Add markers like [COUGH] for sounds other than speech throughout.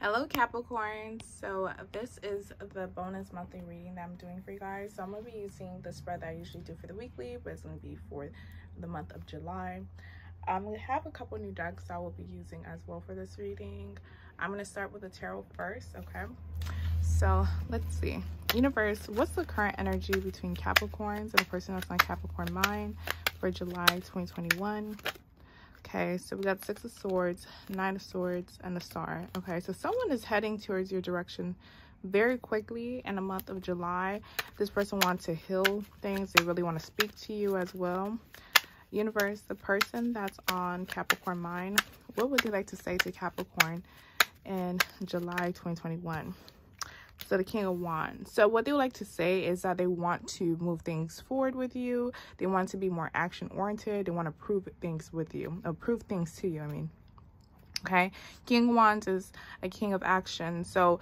Hello Capricorns. So this is the bonus monthly reading that I'm doing for you guys. So I'm going to be using the spread that I usually do for the weekly, but it's going to be for the month of July. Um, I'm going to have a couple new decks I will be using as well for this reading. I'm going to start with the tarot first, okay? So let's see. Universe, what's the current energy between Capricorns and the person that's on Capricorn mind for July 2021? Okay, so we got Six of Swords, Nine of Swords, and the Star. Okay, so someone is heading towards your direction very quickly in the month of July. This person wants to heal things. They really want to speak to you as well. Universe, the person that's on Capricorn mind, what would they like to say to Capricorn in July 2021? So the King of Wands. So what they would like to say is that they want to move things forward with you. They want to be more action oriented. They want to prove things with you. Or prove things to you, I mean. Okay. King of Wands is a king of action. So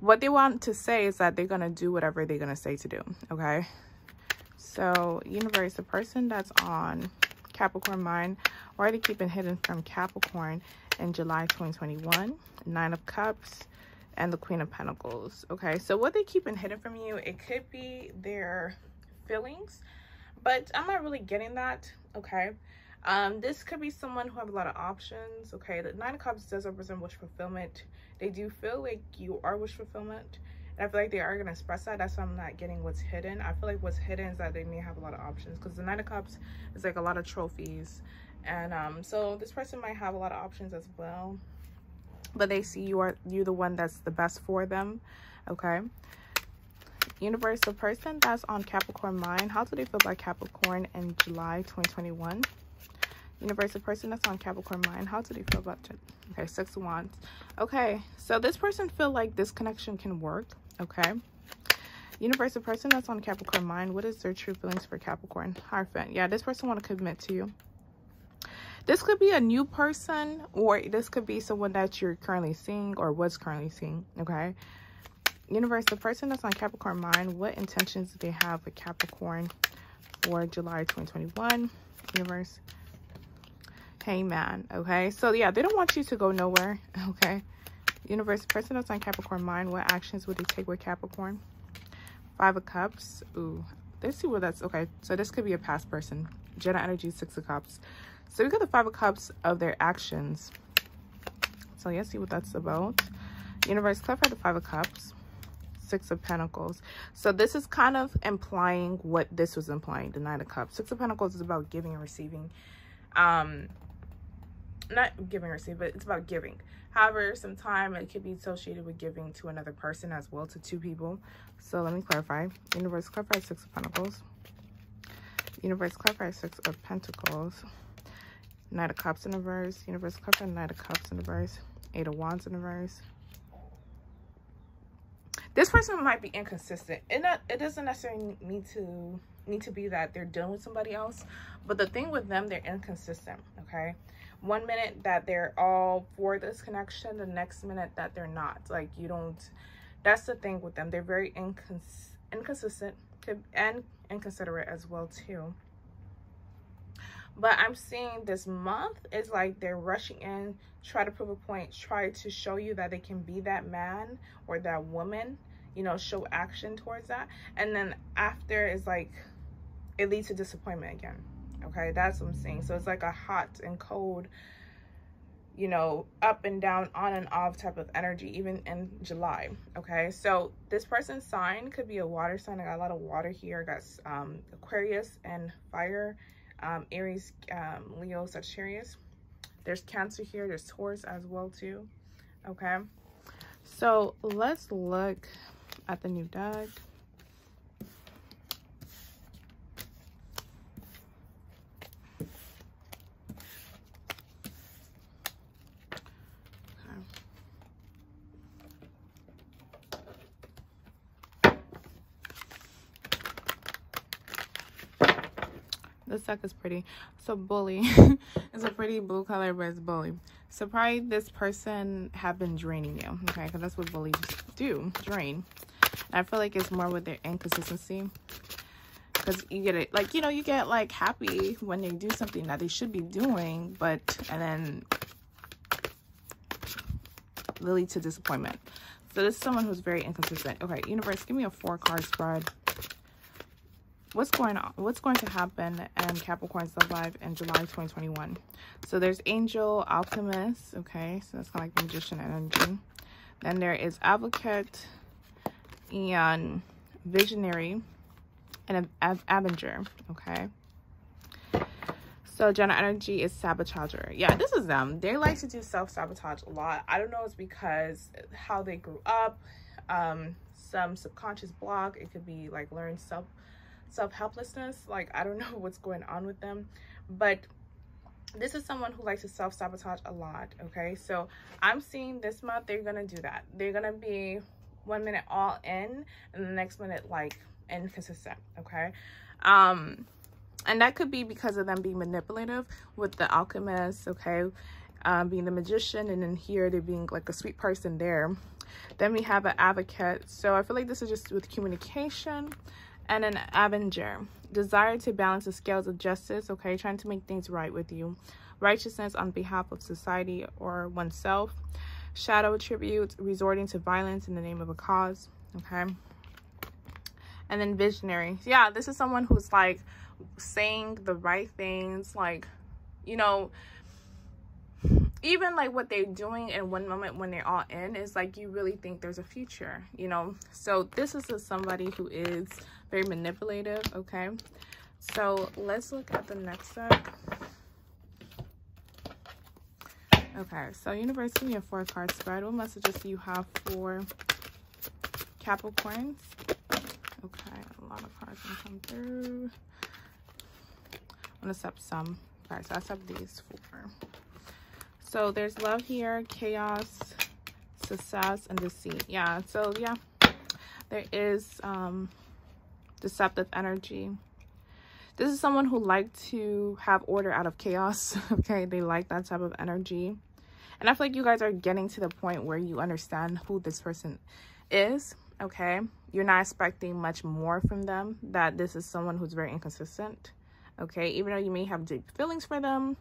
what they want to say is that they're to do whatever they're to say to do. Okay. So universe, the person that's on Capricorn mind, already keeping hidden from Capricorn in July 2021. Nine of Cups and the Queen of Pentacles. Okay, so what they keep in hidden from you, it could be their feelings, but I'm not really getting that. Okay, um, this could be someone who have a lot of options. Okay, the Nine of Cups does represent wish fulfillment. They do feel like you are wish fulfillment. And I feel like they are going to express that. That's why I'm not getting what's hidden. I feel like what's hidden is that they may have a lot of options. Because the Nine of Cups is like a lot of trophies. And um, so this person might have a lot of options as well but they see you are you the one that's the best for them okay? Universe the person that's on capricorn mind how do they feel about capricorn in july 2021 universe the person that's on capricorn mind how do they feel about okay six of wands. Okay so this person feel like this connection can work okay? Universe the person that's on capricorn mind what is their true feelings for capricorn? Hierophant. yeah this person want to commit to you this could be a new person or this could be someone that you're currently seeing or was currently seeing, okay? Universe, the person that's on Capricorn mind, what intentions do they have with Capricorn for July 2021? Universe. Hey, man, okay? So, yeah, they don't want you to go nowhere, [LAUGHS] okay? Universe, the person that's on Capricorn mind, what actions would they take with Capricorn? Five of Cups. Ooh, let's see what that's... Okay, so this could be a past person. Jenna Energy, Six of Cups. So we got the Five of Cups of their actions. So let's see what that's about. Universe, clarify the Five of Cups. Six of Pentacles. So this is kind of implying what this was implying, the Nine of Cups. Six of Pentacles is about giving and receiving. Um, not giving or receiving, but it's about giving. However, sometimes it could be associated with giving to another person as well, to two people. So let me clarify. Universe, clarify Six of Pentacles. Universe, clarify Six of Pentacles. Knight of Cups in reverse. Universe Cup Knight of Cups in reverse. Eight of Wands in reverse. This person might be inconsistent. It it doesn't necessarily need to need to be that they're dealing with somebody else. But the thing with them, they're inconsistent. Okay. One minute that they're all for this connection, the next minute that they're not. Like you don't that's the thing with them. They're very incons inconsistent and inconsiderate as well too but i'm seeing this month is like they're rushing in try to prove a point try to show you that they can be that man or that woman you know show action towards that and then after is like it leads to disappointment again okay that's what i'm saying so it's like a hot and cold you know up and down on and off type of energy even in july okay so this person's sign could be a water sign i got a lot of water here i got um aquarius and fire um, Aries, um, Leo, Sagittarius. There's Cancer here. There's Taurus as well too. Okay. So let's look at the new deck. Deck is pretty so bully [LAUGHS] it's a pretty blue color but it's bully so probably this person have been draining you okay because that's what bullies do drain and i feel like it's more with their inconsistency because you get it like you know you get like happy when they do something that they should be doing but and then lead to disappointment. So this is someone who's very inconsistent. Okay, universe, give me a four card spread. What's going on? What's going to happen in Capricorn's love life in July 2021? So there's Angel, Alchemist. Okay, so that's kind of like Magician energy. Then there is Advocate and Visionary and Avenger. Okay. So Jenna Energy is sabotager. Yeah, this is them. They like to do self-sabotage a lot. I don't know it's because how they grew up, um, some subconscious block. It could be like learned self self-helplessness. Like I don't [LAUGHS] know what's going on with them. But this is someone who likes to self-sabotage a lot. Okay, so I'm seeing this month they're gonna do that. They're gonna be one minute all in and the next minute like inconsistent. Okay. Um and that could be because of them being manipulative with the alchemist okay um, being the magician and then here they're being like a sweet person there then we have an advocate so i feel like this is just with communication and an avenger. Desire to balance the scales of justice okay? Trying to make things right with you. Righteousness on behalf of society or oneself. Shadow attributes resorting to violence in the name of a cause okay? And then visionary. Yeah this is someone who's like saying the right things like you know even like what they're doing in one moment when they're all in is like you really think there's a future you know? So this is somebody who is very manipulative okay so let's look at the next deck okay so universe give me a four card spread what messages do you have for capricorns okay a lot of cards gonna come through I'm gonna sub some. All right, so I sub these four. So there's love here, chaos, success, and deceit. Yeah, so yeah, there is um, deceptive energy. This is someone who like to have order out of chaos. [LAUGHS] okay, they like that type of energy. And I feel like you guys are getting to the point where you understand who this person is. Okay, you're not expecting much more from them. That this is someone who's very inconsistent okay even though you may have deep feelings for them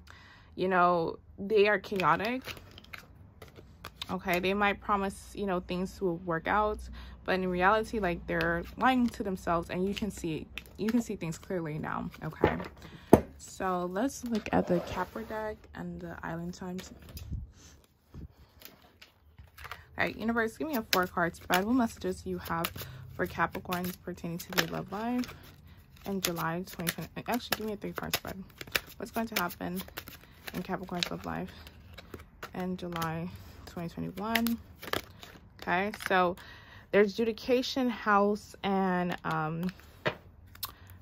you know they are chaotic okay they might promise you know things will work out but in reality like they're lying to themselves and you can see you can see things clearly now okay so let's look at the capra deck and the island times all right universe give me a four card spread what messages you have for capricorns pertaining to their love life in July 2020. Actually, give me a three card spread. What's going to happen in Capricorn's love life in July 2021? Okay, so there's adjudication, house, and um,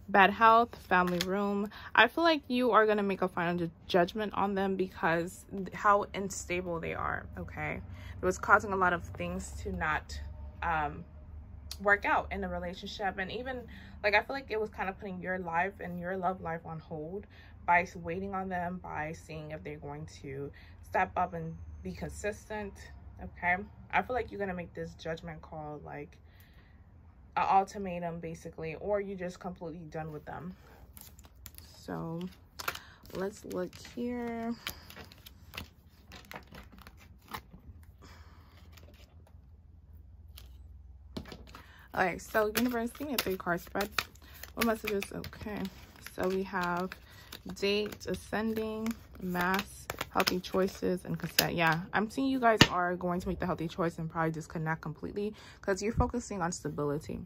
bad health, family room. I feel like you are going to make a final judgment on them because how unstable they are, okay? It was causing a lot of things to not um, work out in the relationship and even like i feel like it was kind of putting your life and your love life on hold by waiting on them by seeing if they're going to step up and be consistent okay. I feel like you're gonna make this judgment call like an ultimatum basically or you're just completely done with them. So let's look here. All right so universe give me a three card spread. What messages? Okay. So we have date ascending mass healthy choices and consent yeah i'm seeing you guys are going to make the healthy choice and probably disconnect completely because you're focusing on stability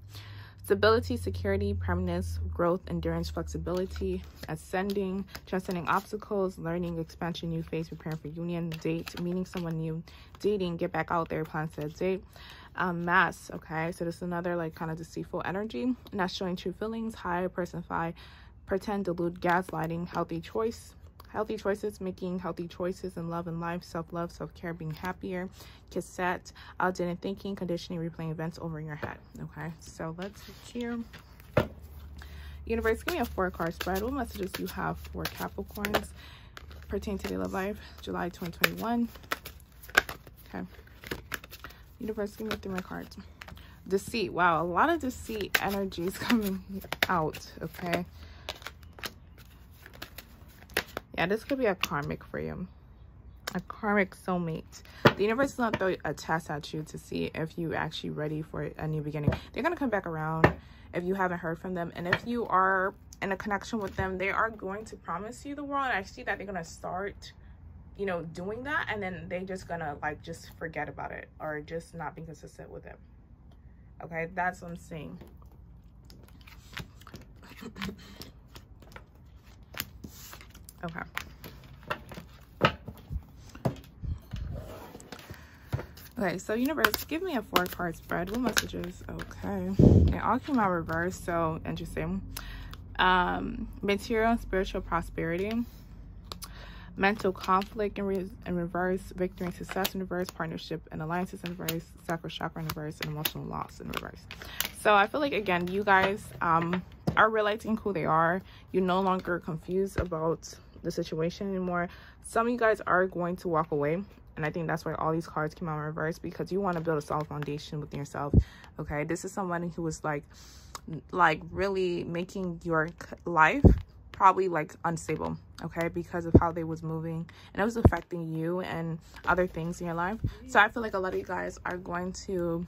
stability security permanence growth endurance flexibility ascending transcending obstacles learning expansion new phase preparing for union date meeting someone new dating get back out there plan to date um, mass. Okay, so this is another like kind of deceitful energy, not showing true feelings, hide, personify, pretend, delude, gaslighting, healthy choice. Healthy choices, making healthy choices in love and life, self-love, self-care, being happier, cassette, outdated thinking, conditioning, replaying events over in your head. Okay, so let's here. Universe, give me a four card spread. What messages you have for Capricorns pertaining to their love life, July 2021? Okay. Universe, give me three more cards. Deceit. Wow, a lot of deceit energy is [LAUGHS] coming out, okay? Yeah, this could be a karmic for you. a karmic soulmate. The universe is not throw a test at you to see if you actually ready for a new beginning. They're gonna come back around if you haven't heard from them, and if you are in a connection with them, they are going to promise you the world. I see that they're gonna start, you know, doing that, and then they just gonna like just forget about it or just not be consistent with it. Okay, that's what I'm seeing. Okay. Okay, so universe, give me a four card spread. What messages? Okay. It all came out reverse, so interesting. Um, material spiritual prosperity. Mental conflict in, re in reverse, victory and success in reverse, partnership and alliances in reverse, sacral chakra in reverse, and emotional loss in reverse. So I feel like again, you guys um are realizing who they are. You're no longer confused about the situation anymore. Some of you guys are going to walk away and i think that's why all these cards came out in reverse because you want to build a solid foundation within yourself okay? This is someone who was like like really making your life probably like unstable okay? Because of how they was moving and it was affecting you and other things in your life. So i feel like a lot of you guys are going to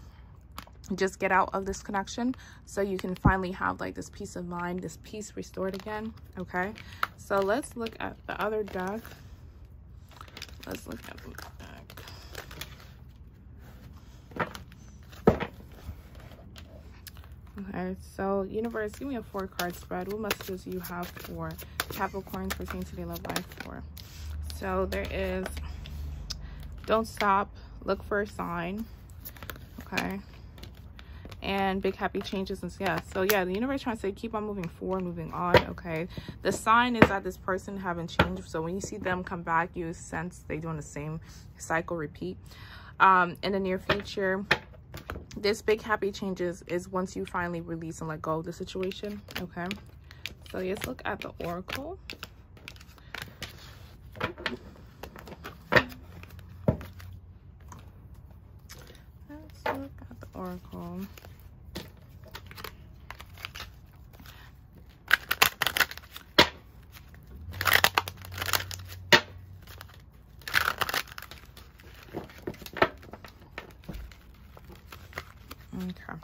just get out of this connection so you can finally have like this peace of mind this peace restored again okay so let's look at the other deck let's look at the deck. Okay, so universe, give me a four card spread. What messages you have for Capricorn pertaining to their love life for? So there is don't stop, look for a sign. Okay. And big happy changes and yeah. So yeah, the universe trying to say keep on moving forward, moving on. Okay. The sign is that this person haven't changed. So when you see them come back, you sense they doing the same cycle repeat. Um, in the near future, this big happy changes is once you finally release and let go of the situation okay so let's look at the oracle let's look at the oracle Okay.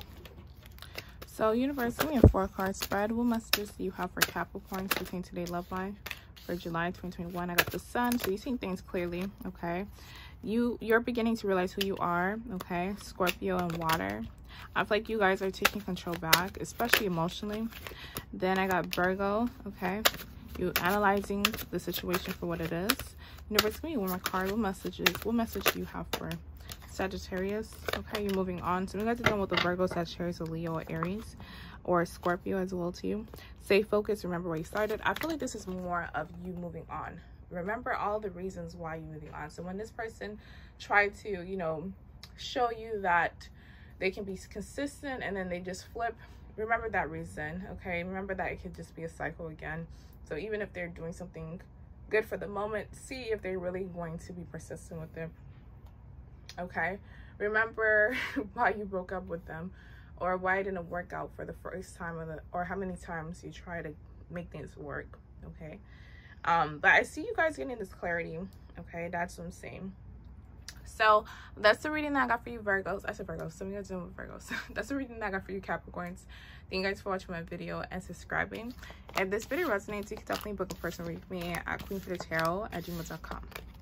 So, universe, give me a four card spread. What messages do you have for Capricorn pertaining today, love life for July 2021? I got the sun, so you're seeing things clearly. Okay. You you're beginning to realize who you are. Okay. Scorpio and water. I feel like you guys are taking control back, especially emotionally. Then I got Virgo. Okay. You analyzing the situation for what it is. Universe, give me one more card. What messages? What message do you have for Sagittarius. Okay, you're moving on. So you guys are done with the Virgo, Sagittarius, or Leo, or Aries, or Scorpio as well too. Stay focused. Remember where you started. I feel like this is more of you moving on. Remember all the reasons why you're moving on. So when this person tried to, you know, show you that they can be consistent and then they just flip, remember that reason. Okay, remember that it could just be a cycle again. So even if they're doing something good for the moment, see if they're really going to be persistent with it okay remember [LAUGHS] why you broke up with them or why it didn't work out for the first time or, the, or how many times you try to make things work okay um but i see you guys getting this clarity okay that's what i'm saying so that's the reading that I got for you Virgos. I said Virgos. Some of you guys doing Virgos. [LAUGHS] that's the reading that I got for you Capricorns. Thank you guys for watching my video and subscribing. If this video resonates, you can definitely book a personal read with me at queenfredatarot at gmail.com.